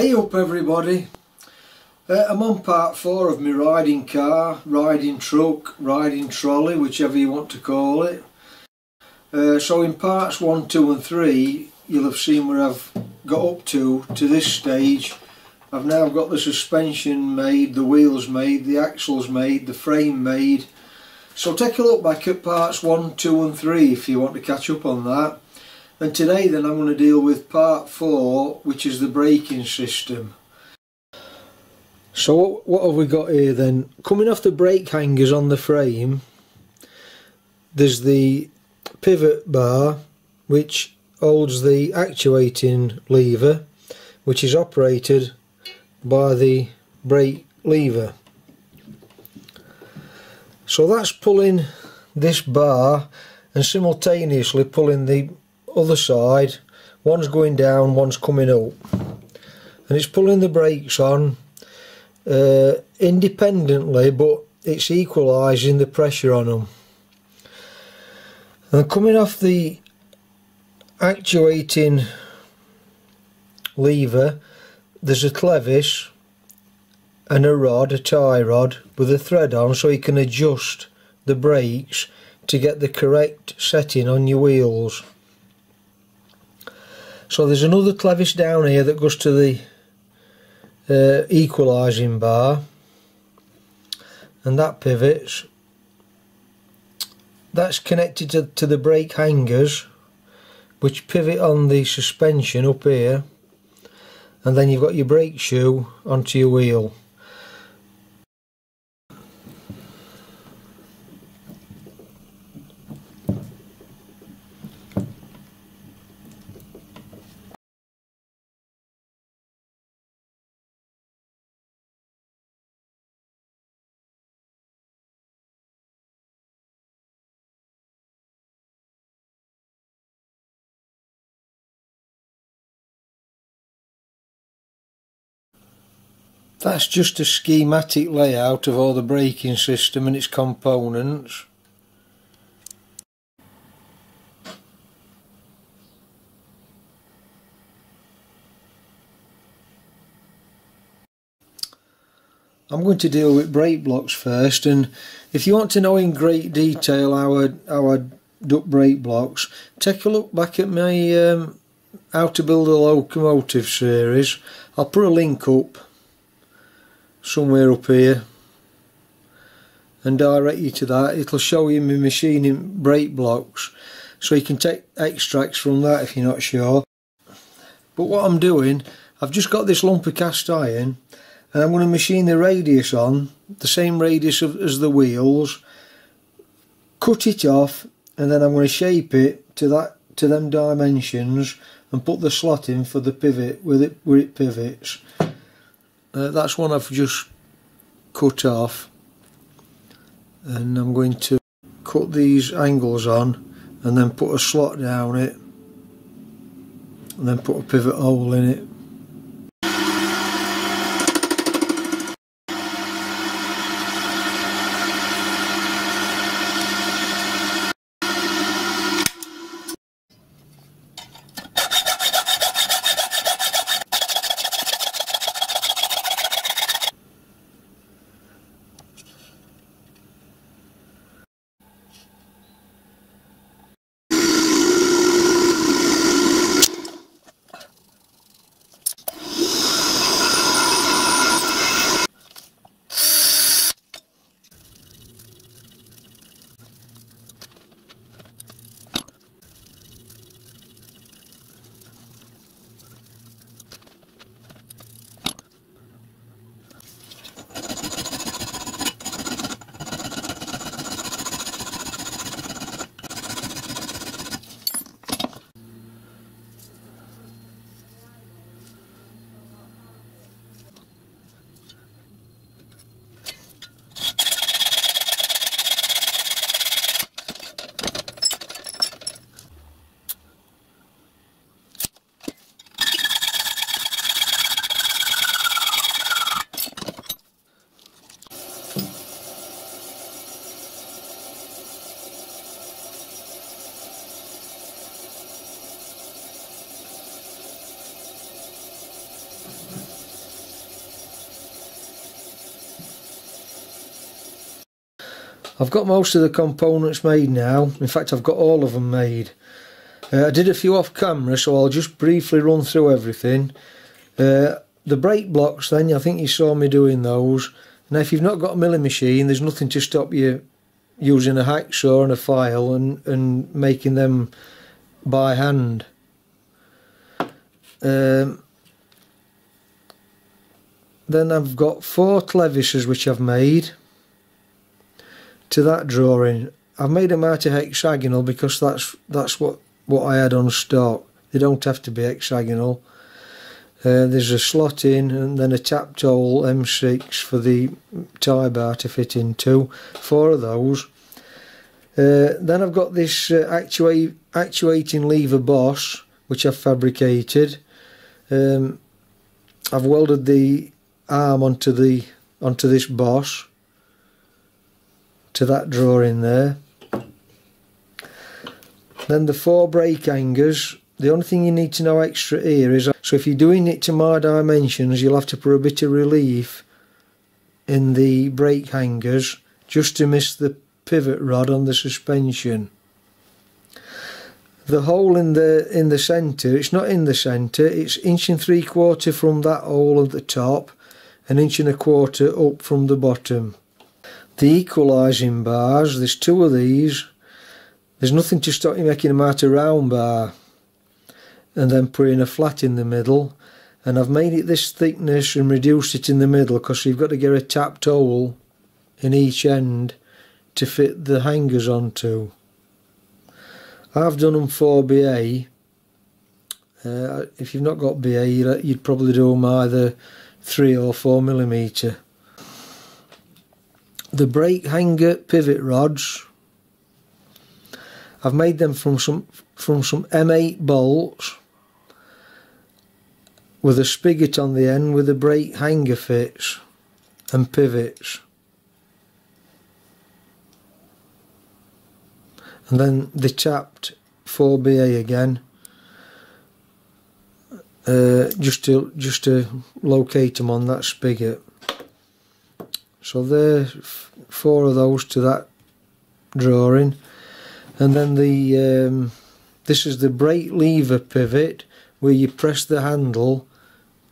Hey up everybody! Uh, I'm on part 4 of my riding car, riding truck, riding trolley, whichever you want to call it. Uh, so in parts 1, 2 and 3 you'll have seen where I've got up to, to this stage. I've now got the suspension made, the wheels made, the axles made, the frame made. So take a look back at parts 1, 2 and 3 if you want to catch up on that. And today then I'm going to deal with part 4 which is the braking system. So what have we got here then? Coming off the brake hangers on the frame there's the pivot bar which holds the actuating lever which is operated by the brake lever. So that's pulling this bar and simultaneously pulling the other side. One's going down one's coming up. And it's pulling the brakes on uh, independently but it's equalising the pressure on them and coming off the actuating lever there's a clevis and a rod, a tie rod with a thread on so you can adjust the brakes to get the correct setting on your wheels. So there's another clevis down here that goes to the uh, equalising bar and that pivots. That's connected to, to the brake hangers which pivot on the suspension up here and then you've got your brake shoe onto your wheel. That's just a schematic layout of all the braking system and its components. I'm going to deal with brake blocks first and if you want to know in great detail how I, how I duct brake blocks take a look back at my um, how to build a locomotive series I'll put a link up somewhere up here and direct you to that. It'll show you my machining brake blocks so you can take extracts from that if you're not sure. But what I'm doing I've just got this lump of cast iron and I'm going to machine the radius on the same radius of, as the wheels cut it off and then I'm going to shape it to that to them dimensions and put the slot in for the pivot with it where it pivots uh, that's one I've just cut off. And I'm going to cut these angles on and then put a slot down it. And then put a pivot hole in it I've got most of the components made now. In fact, I've got all of them made. Uh, I did a few off camera, so I'll just briefly run through everything. Uh, the brake blocks then, I think you saw me doing those. Now if you've not got a milling machine, there's nothing to stop you using a hacksaw and a file and, and making them by hand. Um, then I've got four clevises which I've made to that drawing. I've made them out of hexagonal because that's that's what, what I had on stock. They don't have to be hexagonal. Uh, there's a slot in and then a tapped hole M6 for the tie bar to fit into. Four of those. Uh, then I've got this uh, actuate, actuating lever boss which I've fabricated. Um, I've welded the arm onto the onto this boss to that drawer in there. Then the four brake hangers. The only thing you need to know extra here is so if you're doing it to my dimensions, you'll have to put a bit of relief in the brake hangers just to miss the pivot rod on the suspension. The hole in the in the centre, it's not in the centre, it's inch and three quarter from that hole at the top, an inch and a quarter up from the bottom. The equalising bars, there's two of these. There's nothing to stop you making them out a round bar and then putting a flat in the middle and I've made it this thickness and reduced it in the middle because you've got to get a tapped hole in each end to fit the hangers onto. I've done them for BA. Uh, if you've not got BA, you'd probably do them either 3 or 4 millimeter. The brake hanger pivot rods, I've made them from some from some M8 bolts with a spigot on the end with the brake hanger fits and pivots. and then they tapped 4BA again uh, just to just to locate them on that spigot so there four of those to that drawing. And then the um, this is the brake lever pivot where you press the handle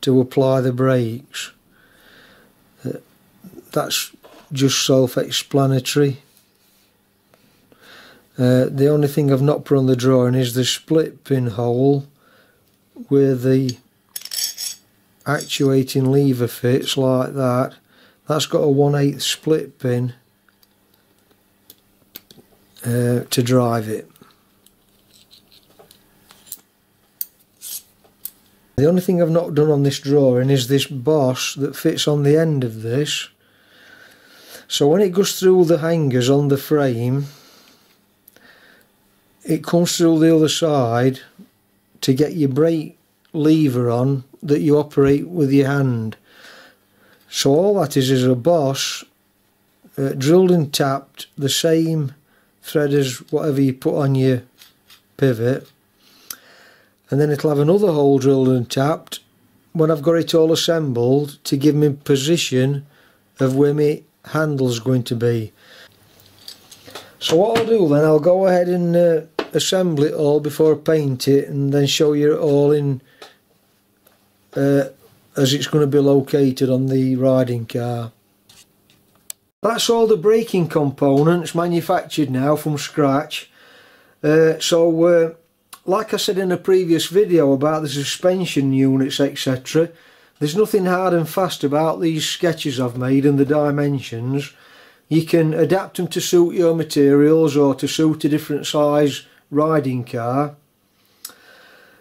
to apply the brakes. Uh, that's just self-explanatory. Uh, the only thing I've not put on the drawing is the split pin hole where the actuating lever fits like that. That's got a 1 8 split pin uh, to drive it. The only thing I've not done on this drawing is this boss that fits on the end of this. So when it goes through the hangers on the frame it comes through the other side to get your brake lever on that you operate with your hand. So all that is is a boss uh, drilled and tapped the same thread as whatever you put on your pivot and then it'll have another hole drilled and tapped when I've got it all assembled to give me position of where my handle's going to be. So what I'll do then, I'll go ahead and uh, assemble it all before I paint it and then show you it all in uh, as it's going to be located on the riding car. That's all the braking components manufactured now from scratch. Uh, so uh, like I said in a previous video about the suspension units etc there's nothing hard and fast about these sketches I've made and the dimensions. You can adapt them to suit your materials or to suit a different size riding car.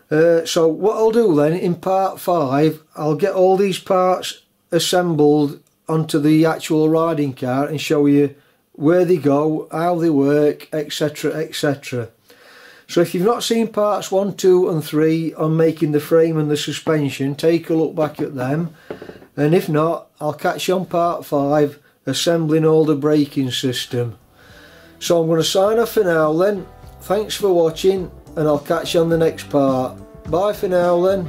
Uh, so what I'll do then in part 5 I'll get all these parts assembled onto the actual riding car and show you where they go, how they work etc etc. So if you've not seen parts 1, 2 and 3 on making the frame and the suspension take a look back at them and if not I'll catch you on part 5 assembling all the braking system. So I'm going to sign off for now then. Thanks for watching and I'll catch you on the next part. Bye for now then.